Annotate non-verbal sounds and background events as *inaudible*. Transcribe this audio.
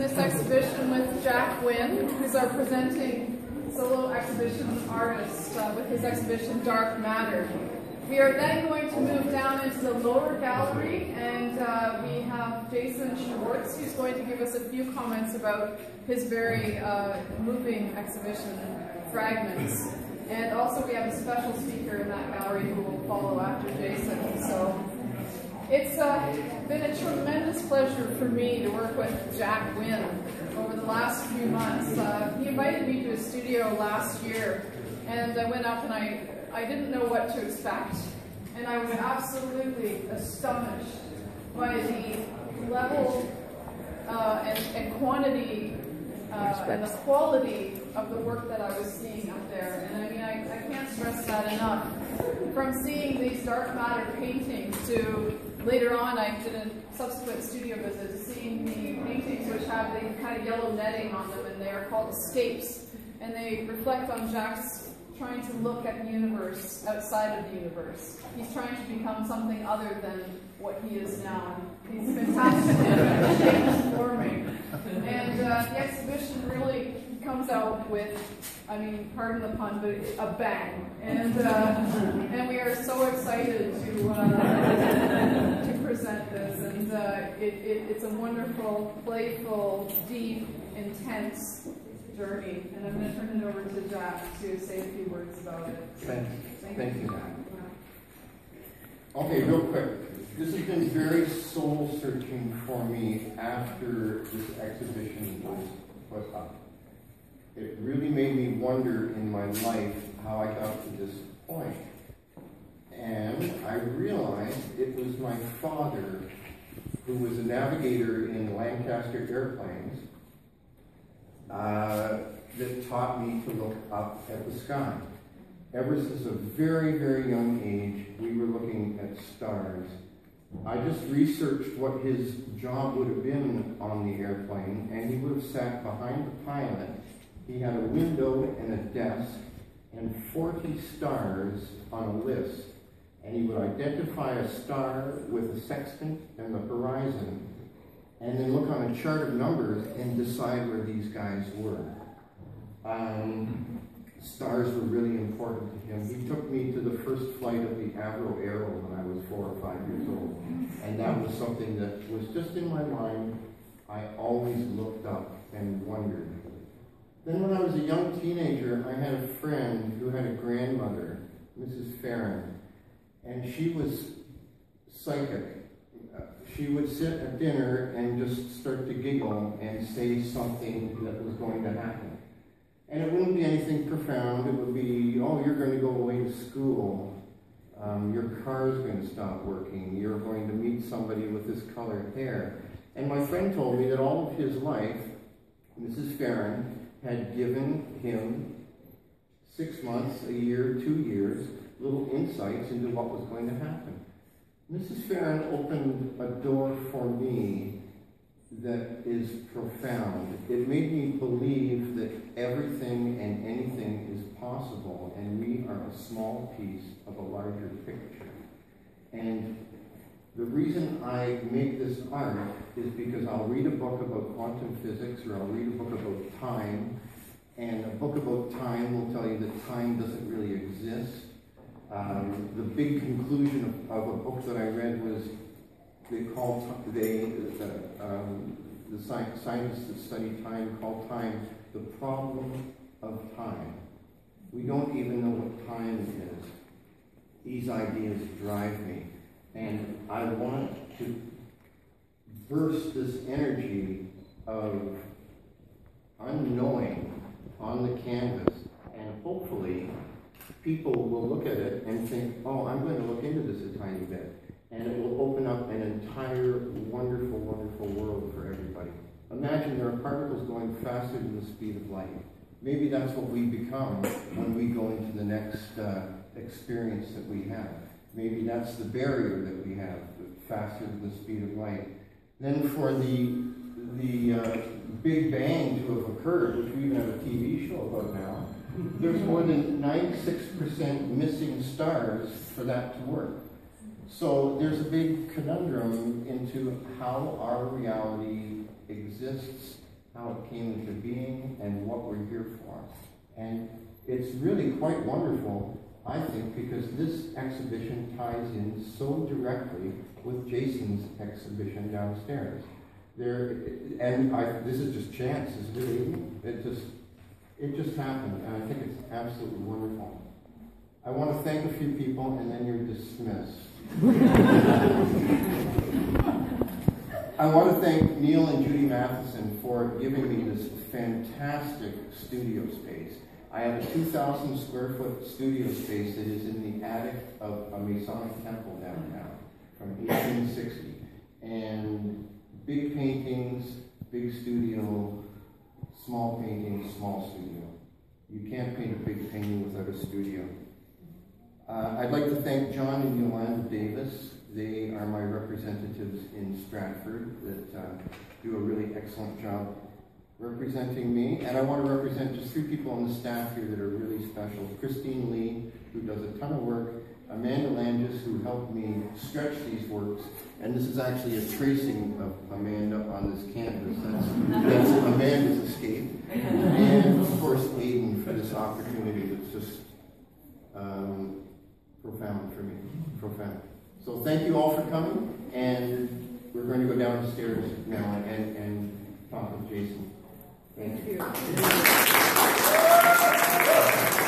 this exhibition with Jack Winn, who's our presenting solo exhibition artist uh, with his exhibition Dark Matter. We are then going to move down into the lower gallery and uh, we have Jason Schwartz who's going to give us a few comments about his very uh, moving exhibition, Fragments. And also we have a special speaker in that gallery who will follow after Jason. It's uh, been a tremendous pleasure for me to work with Jack Winn over the last few months. Uh, he invited me to his studio last year and I went up and I, I didn't know what to expect. And I was absolutely astonished by the level uh, and, and, quantity uh, and the quality of the work that I was seeing up there. And I mean, I, I can't stress that enough. From seeing these dark matter paintings to later on I did a subsequent studio visit seeing the paintings which have the kind of yellow netting on them and they are called escapes. And they reflect on Jack's trying to look at the universe outside of the universe. He's trying to become something other than what he is now. He's fantastic *laughs* transforming. And uh, the exhibition really with, I mean, pardon the pun, but a bang. And uh, and we are so excited to uh, to present this. And uh, it, it, it's a wonderful, playful, deep, intense journey. And I'm going to turn it over to Jack to say a few words about it. Thank you. Thank, Thank you, Jack. Okay, real quick. This has been very soul searching for me after this exhibition was, was up. It really made me wonder in my life how I got to this point. And I realized it was my father, who was a navigator in Lancaster airplanes, uh, that taught me to look up at the sky. Ever since a very, very young age, we were looking at stars. I just researched what his job would have been on the airplane, and he would have sat behind the pilot. He had a window and a desk and 40 stars on a list. And he would identify a star with a sextant and the horizon and then look on a chart of numbers and decide where these guys were. Um, stars were really important to him. He took me to the first flight of the Avro Arrow when I was four or five years old. And that was something that was just in my mind. I always looked up and wondered. Then when I was a young teenager, I had a friend who had a grandmother, Mrs. Farron, and she was psychic she would sit at dinner and just start to giggle and say something that was going to happen. And it wouldn't be anything profound. It would be, oh, you're going to go away to school. Um, your car's going to stop working. You're going to meet somebody with this colored hair. And my friend told me that all of his life, Mrs. Farron had given him six months, a year, two years, little insights into what was going to happen. Mrs. Farron opened a door for me that is profound. It made me believe that everything and anything is possible, and we are a small piece of a larger picture. And the reason I make this art is because I'll read a book about quantum physics or I'll read a book about time, and a book about time will tell you that time doesn't really exist um, the big conclusion of, of, a book that I read was they call they the, um, the scientists that study time call time the problem of time. We don't even know what time is. These ideas drive me, and I want to burst this energy of unknowing on the canvas, and hopefully people will look at it and think, oh, I'm going to look into this a tiny bit. And it will open up an entire wonderful, wonderful world for everybody. Imagine there are particles going faster than the speed of light. Maybe that's what we become when we go into the next uh, experience that we have. Maybe that's the barrier that we have, faster than the speed of light. Then for the, the uh, Big Bang to have occurred, which we even have a TV show about now, there's more than 96% missing stars for that to work. So there's a big conundrum into how our reality exists, how it came into being, and what we're here for. And it's really quite wonderful, I think, because this exhibition ties in so directly with Jason's exhibition downstairs. There, and I, this is just chance, is really, it just, it just happened, and I think it's absolutely wonderful. I want to thank a few people, and then you're dismissed. I want to thank Neil and Judy Matheson for giving me this fantastic studio space. I have a 2,000 square foot studio space that is in the attic of a Masonic temple downtown from 1860. And big paintings, big studio, small paintings, small studio. You can't paint a big painting without a studio. Uh, I'd like to thank John and Yolanda Davis. They are my representatives in Stratford that uh, do a really excellent job representing me. And I want to represent just three people on the staff here that are really special. Christine Lee, who does a ton of work. Amanda Landis, who helped me stretch these works. And this is actually a tracing of Amanda on this canvas. That's, that's Amanda's escape. And of course, Aiden for this opportunity that's just um, profound for me. Profound. So thank you all for coming, and we're going to go downstairs now and, and talk with Jason. Thank you.